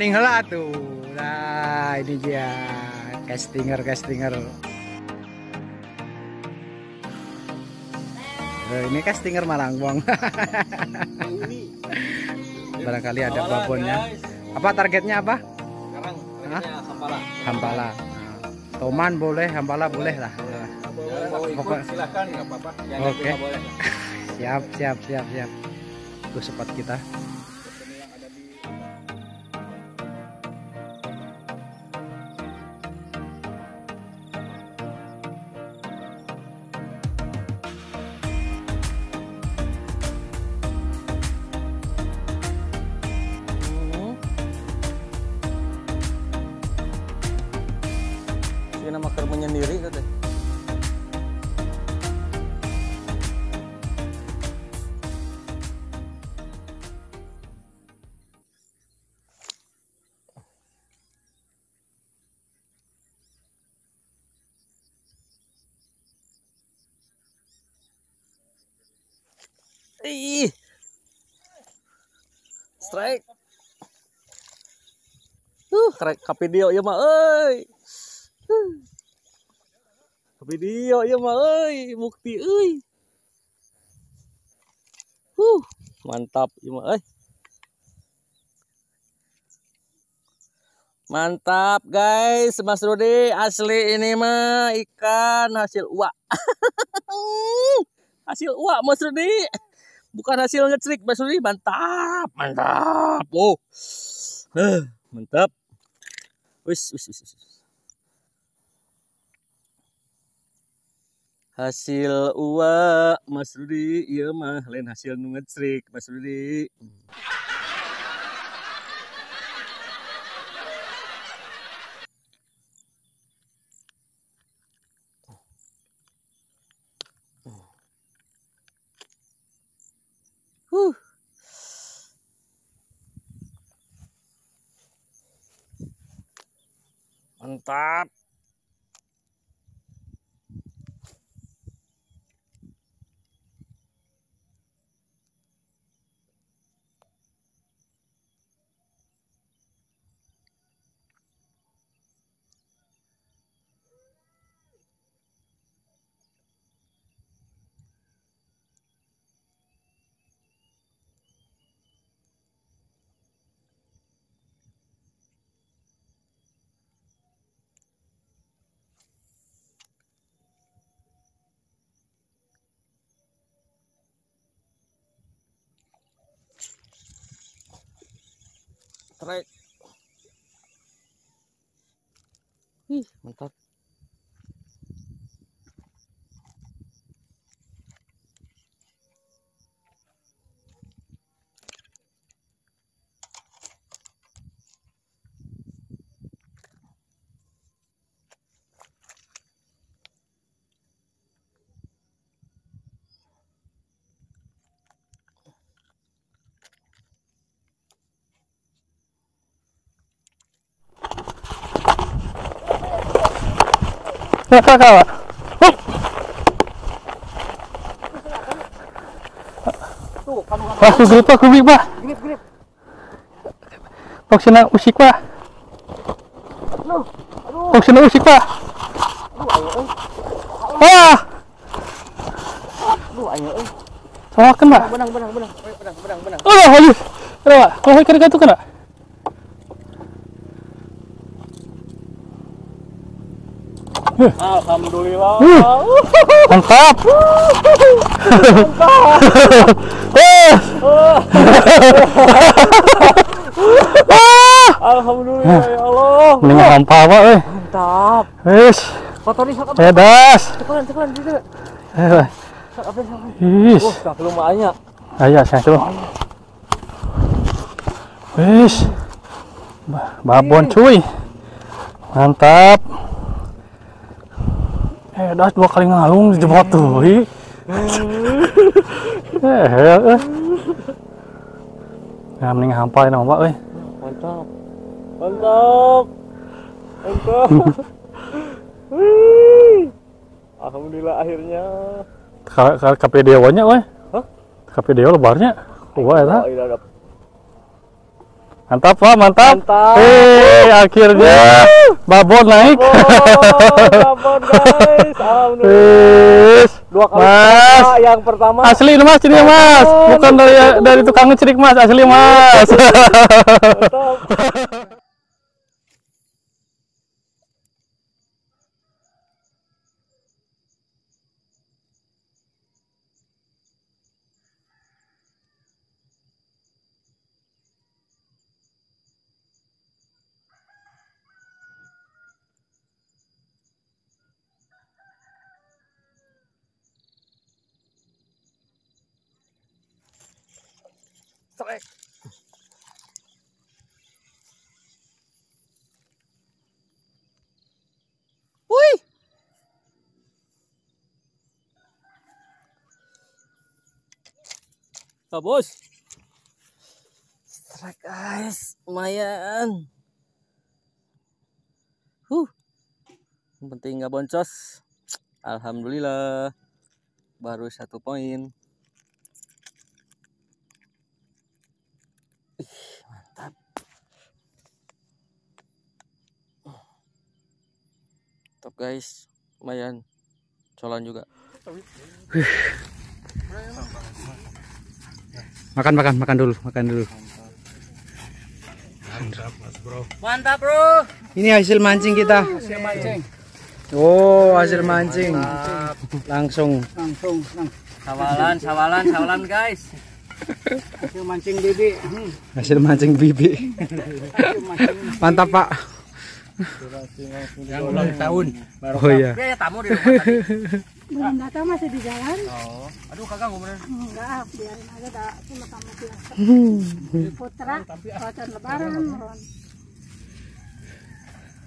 Ning lah tuh. Nah, ini dia castinger castinger. Eh, ini castinger Malangbong. Barangkali ada babonnya. Apa targetnya apa? Sekarang Hah? Hampala. Hampala. Nah, Toman boleh, Hampala boleh lah. Pokok- silakan nggak apa-apa. Oke. boleh. Siap, siap, siap, siap. Itu spot kita. Nama kerja menyendiri katanya. Ih. Strike. Uh, krek ka video ya mah. Huh. Video ya mah euy, bukti euy. Huh, mantap ya mah euy. Mantap guys, Mas Rudi asli ini mah ikan hasil uak. hasil uak Mas Rudi. Bukan hasil ngecrik Mas Rudi, mantap, mantap. Oh. Mantap. Wis, wis, wis, Hasil uak Mas Rudi, iya mah lain hasil nu ngecrik Mas Rudi. Mantap. Strike. Ih, mantap. Ya kakak. Hup. Tuh, kamu ku grip pak, grip pak. grip grip. Maksudnya usik pak. Maksudnya usik pak. Wah, Aduh, ayo euy. soakan pak. Benang benang benang. Benang benang benang. Oh, ayo. Ada pak. Oh, kira itu kena. Alhamdulillah. Uh. Mantap. Eh. Alhamdulillah ya Allah. Mending hampa pak, eh. Mantap. Wis, Foto nih sok apa? bebas. Cepetan cepetan gitu. Eh, sok. Wis. Wah, dah belum banyak. Ayo, saya tuh. Wis. Ba- Babon cuy. Mantap. Eh, das dua kali ngalung di jebot tuh. Eh, eh, eh. Nah, mending hampa ini, Pak, euy. Mantap. Mantap. Mantap. Wih. Alhamdulillah akhirnya. Video nya, euy. Hah? Video lebarnya. Wah, eta. Mantap Pak, mantap. Mantap. Eh, akhirnya babon naik. babon guys. Alhamdulillah. Wis. Dua kali Mas. pertama, yang pertama Asli ini Mas, ini Mas. Bukan dari dari tukang ngecerik Mas, asli Mas. Strike. Wih. Strike guys, lumayan. Huh. Yang penting nggak boncos. Alhamdulillah. Baru satu poin. Top guys, lumayan. Colan juga. Makan makan makan dulu, makan dulu. Mantap, Bro. Ini hasil mancing kita. Oh, hasil mancing. Langsung. Sawalan, sawalan, sawalan guys. Hasil mancing bibi. Mantap, Pak. Yang ulang tahun. Oh iya. Dia ya tamu di rumah tadi. belum datang masih di jalan Oh, aduh kagak bener. enggak biarin aja dah cuma sama biasa putra pacar lebaran Ron.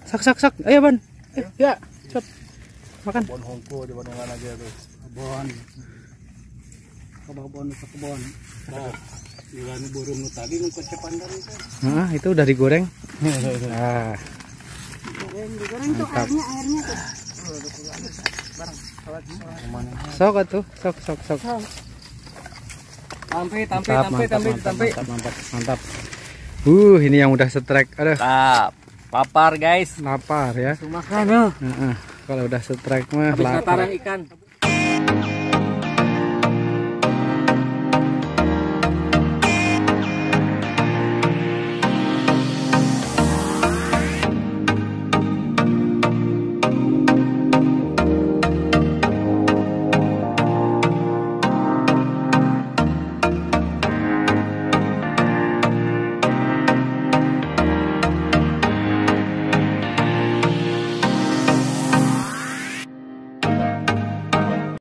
Sak sak sak. Ayo, Ban. Eh, ya, cepet. Makan. Bon hongko di mana lagi tuh. Bon. Kebon ke kebon. Oh. Burung tadi nu kecepan dari kan. Nah, itu udah digoreng. Nah, digoreng tuh sok atuh, sok sok sok. Tampe, tampe, Mantap, tampe, mantap, mantap, mantap. Uh, ini yang udah setrek. Aduh, Mantap. Papar guys. lapar ya. Makan ya. Heeh. Kalau udah setrek mah lapar. ikan.